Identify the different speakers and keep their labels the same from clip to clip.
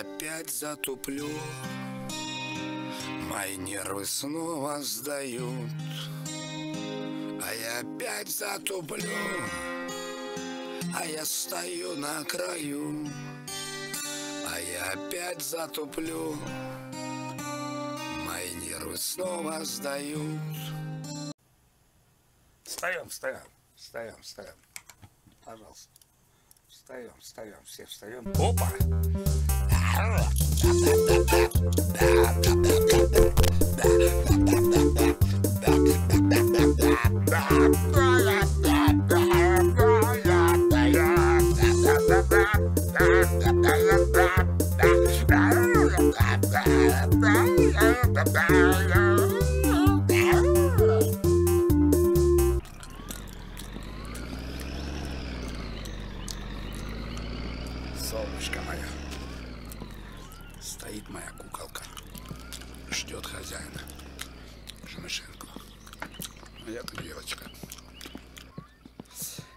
Speaker 1: опять затуплю. Мои нервы снова сдают. А я опять затуплю. А я стою на краю. А я опять затуплю. Мои нервы снова сдают. Встаем, встаем, встаем, встаем. Пожалуйста. Встаем, встаем, все встаем. Опа! Солнышко мое. Стоит моя куколка. Ждет хозяина. Жемышенко. Моя ты девочка.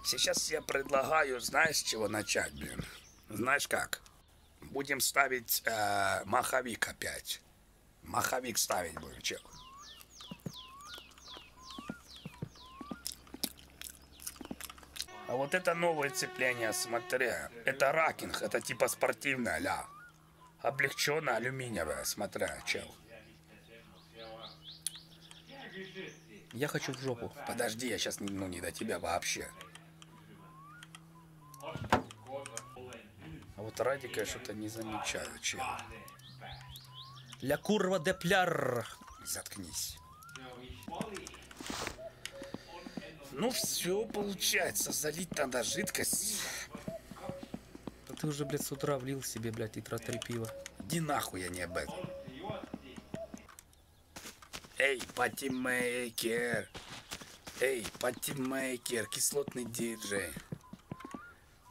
Speaker 1: Сейчас я предлагаю, знаешь, с чего начать, блин? Знаешь как? Будем ставить э, маховик опять. Маховик ставить будем, чел. А вот это новое цепление, смотря, это ракинг, это типа спортивное, ля. Облегченное алюминиевое, смотря, чел.
Speaker 2: Я хочу в жопу.
Speaker 1: Подожди, я сейчас ну, не до тебя вообще. А вот Радика я что-то не замечаю, чел.
Speaker 2: Ля курва де пляр.
Speaker 1: Заткнись. Ну все получается, залить надо жидкость.
Speaker 2: Ты уже, блядь, с утра влил себе, блядь, литра три пива.
Speaker 1: Иди нахуй, я не об этом. Эй, патимейкер. Эй, патимейкер, кислотный диджей.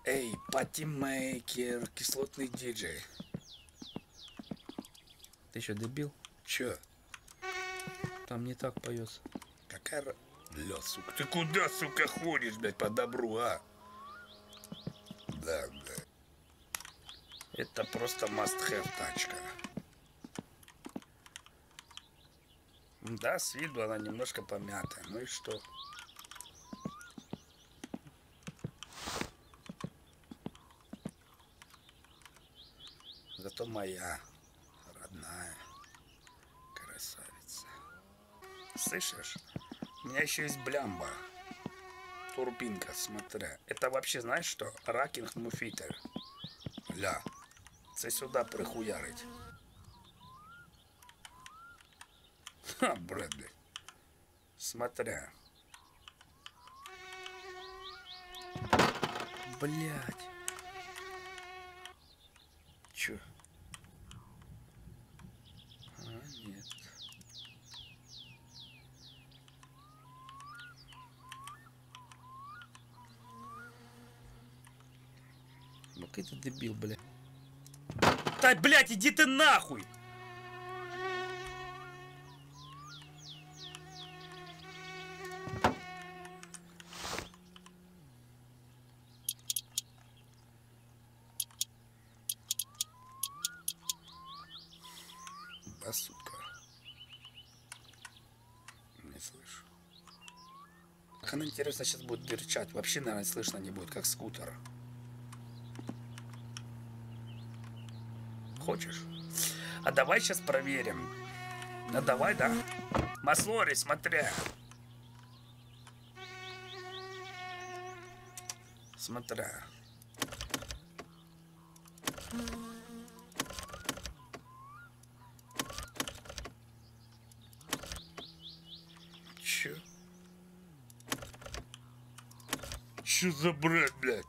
Speaker 1: Эй, патимейкер, кислотный диджей.
Speaker 2: Ты что, дебил?
Speaker 1: Чё?
Speaker 2: Там не так поется.
Speaker 1: Какая... Бля, сука, ты куда, сука, ходишь, блядь, по добру, а? Да. Это просто must have тачка. Да, с виду она немножко помятая. Ну и что? Зато моя родная красавица. Слышишь? У меня еще есть блямба. Турбинка, смотря. Это вообще, знаешь что? Ракинг муфітер. Ля. Це сюди прихуярить. Ха, Брэдли. Смотря.
Speaker 2: Блядь.
Speaker 1: Чё? А, нет.
Speaker 2: Ну какой ты дебил, блядь. Да, блядь, иди ты нахуй!
Speaker 1: Да, сука. Не слышу. Она, интересно, сейчас будет дырчать. Вообще, наверное, слышно не будет, как скутер. Хочешь? А давай сейчас проверим. А давай, да? Маслори, смотря. Смотря. Чё? Чё за бред, блядь?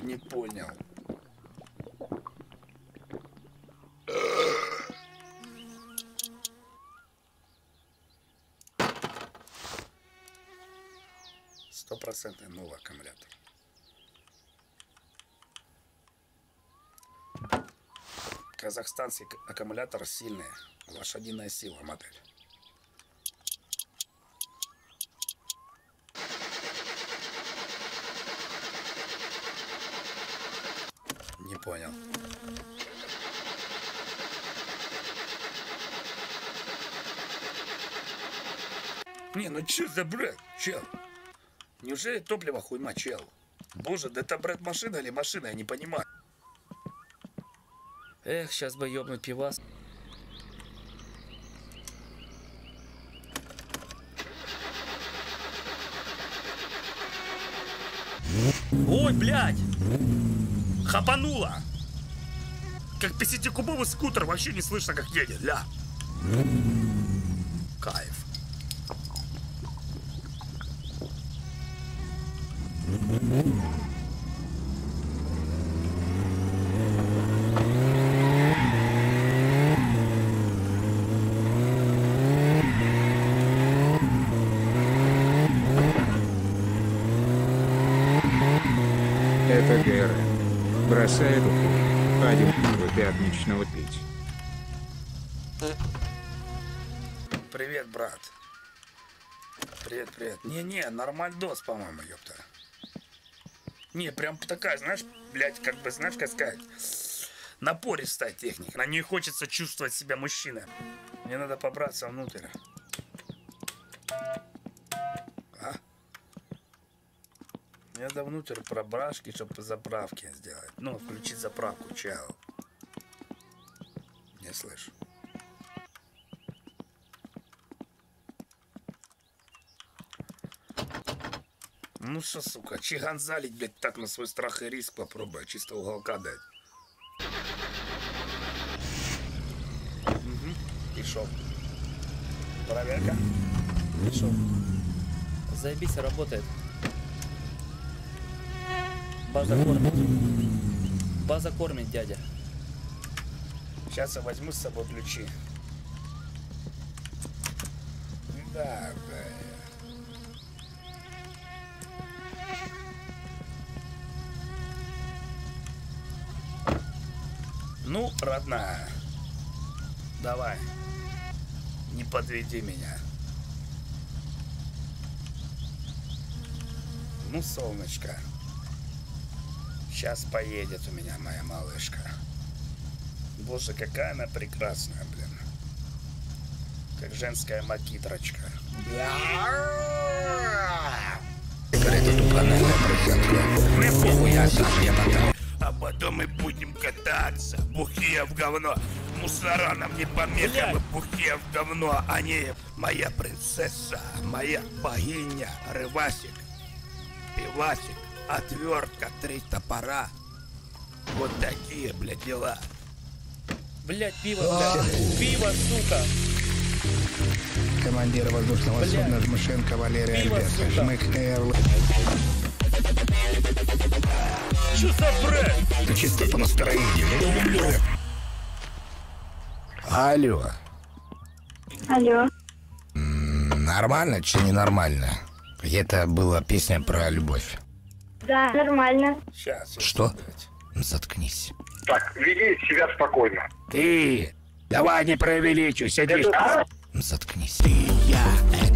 Speaker 1: Не понял. Стопроцентный новый аккумулятор. Казахстанский аккумулятор сильный. Лошадиная сила модель. Не понял. Не, ну чё за бред, чел? Неужели топливо хуйма, чел? Боже, да это бред машина или машина, я не понимаю.
Speaker 2: Эх, сейчас бы ёбнуть пивас. Ой, блядь!
Speaker 1: Хапанула! Как пятикубовый скутер, вообще не слышно, как едет, ля. Кайф.
Speaker 3: Это ГРН. Бросай эту хуйню. Пойдем пиво пятничного пить.
Speaker 1: Привет, брат. Привет, привет. Не-не, нормальдос, по-моему, ёпта. Не, прям такая, знаешь, блядь, как бы, знаешь, как сказать, напористая техника. На ней хочется чувствовать себя мужчиной. Мне надо побраться внутрь. А? Мне надо внутрь пробрашки, чтобы заправки сделать. Ну, включить заправку, чел. Не слышу. Ну что, сука, чиган залить, блядь, так на свой страх и риск попробуй, чисто уголка дать. Угу. Пішов. Проверка.
Speaker 2: Пришел. Заебись, работает. База кормит. База кормит, дядя.
Speaker 1: Сейчас я возьму с собой ключи. Да, бля. Ну, родная, давай, не подведи меня. Ну, солнышко, сейчас поедет у меня моя малышка. Боже, какая она прекрасная, блин. Как женская макитрочка. Мы похуй, я сам не потом. Потом мы будем кататься, бухие в говно. Мусора нам не помеха, мы бухие в говно. Они моя принцесса, моя богиня, рыбасик, пивасик, отвертка, три топора. Вот такие, блядь, дела.
Speaker 2: Блядь, пиво, блядь. Пиво, сука.
Speaker 4: Командир воздушного
Speaker 2: Бля.
Speaker 4: судна Жмышенко Валерий Альбертович. Жмых Эрл.
Speaker 1: Что за бред?
Speaker 4: Это чисто по настроению.
Speaker 1: Алло,
Speaker 5: Алло.
Speaker 4: Нормально чи ненормально? Это была песня про любовь.
Speaker 5: Да, нормально.
Speaker 1: сейчас.
Speaker 4: Что? Заткнись.
Speaker 6: Так, веди себя спокойно.
Speaker 4: Ты! Давай не преувеличивай, сидишь. Заткнись. Ты я этой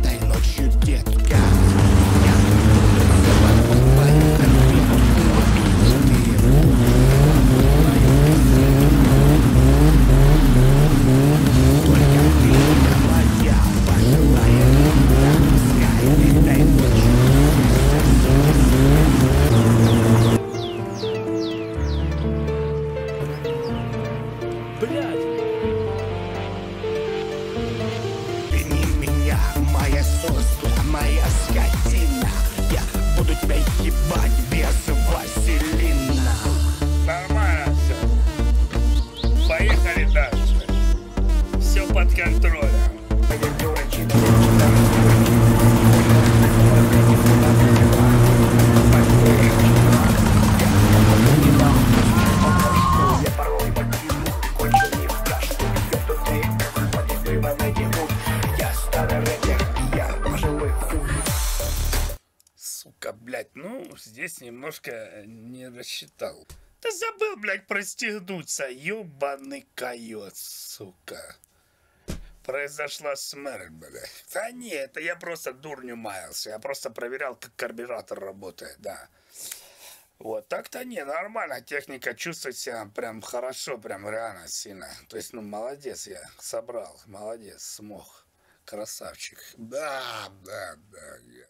Speaker 4: Сука,
Speaker 1: блядь, ну, здесь немножко э, не рассчитал. Да забыл, блядь, пристегнуться, ёбаный койот, сука. Произошла смерть, блядь. Да нет, я просто дурню маялся. Я просто проверял, как карбюратор работает, да. Вот так-то не, нормально. Техника чувствует себя прям хорошо, прям реально сильно. То есть, ну, молодец я собрал, молодец, смог. Красавчик. Да, да, да. я.